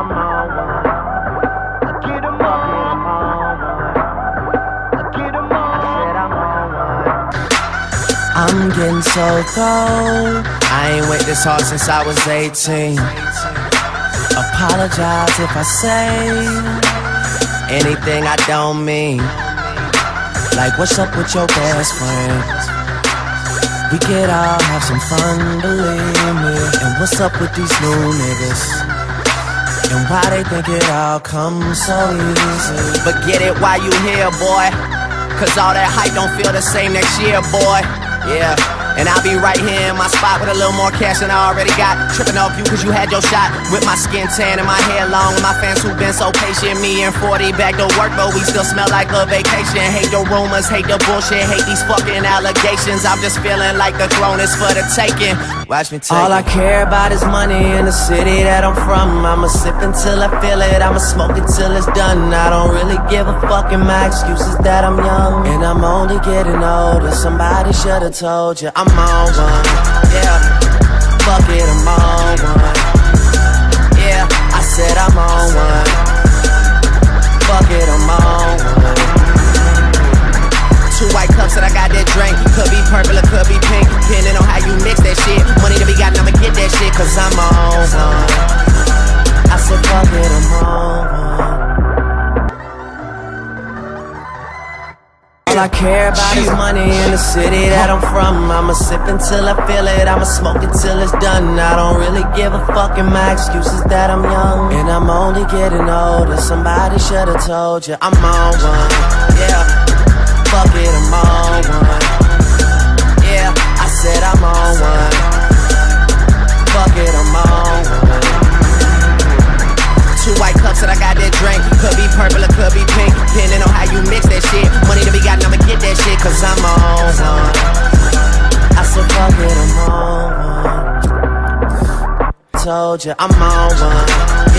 I'm on one. I get 'em all, I'm on one. I get 'em all, I said I'm on one. I'm getting so cold. I ain't wait this hard since I was 18. Apologize if I say anything I don't mean. Like, what's up with your best friend? Could all have some fun, believe me. And what's up with these new niggas? And why they think it all comes so easy? But get it while you here, boy. Cause all that hype don't feel the same next year, boy. Yeah. And I'll be right here in my spot with a little more cash than I already got. Tripping off you cause you had your shot. With my skin tan and my hair long. And my fans who've been so patient. Me and 40 back to work, but we still smell like a vacation. Hate the rumors, hate the bullshit, hate these fucking allegations. I'm just feeling like the throne is for the taking. Watch me take All I care about is money in the city that I'm from. I'ma sip until I feel it, I'ma smoke it till it's done. I don't really give a fuck, and my excuse is that I'm young. And I'm only getting older. Somebody should've told you I'm on one. Got that drink. Could be purple or could be pink. Depending on how you mix that shit. Money to be got, I'ma get that shit. Cause I'm on one. I said, fuck it, I'm on. All I care about is money in the city that I'm from. I'ma sip until I feel it, I'ma smoke it till it's done. I don't really give a fuck, and my excuse is that I'm young. And I'm only getting older. Somebody should've told you I'm on one. Yeah, fuck it, I'm on On. Two white cups that I got that drink. Could be purple or could be pink. Depending on how you mix that shit. Money to be got, I'ma get that shit. Cause I'm on one. I said, fuck it, I'm on one. Told you I'm on one.